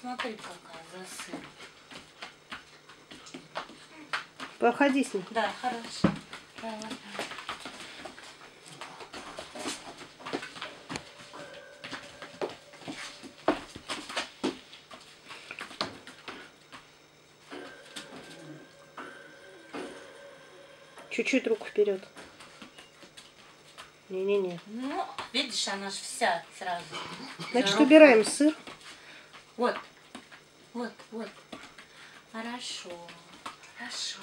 смотри, какая за сын. Походи с ним. Да, хорошо. Давай. Чуть-чуть руку вперед. Не-не-не. Ну, видишь, она же вся сразу. Значит, убираем сыр. Вот, вот, вот. Хорошо, хорошо.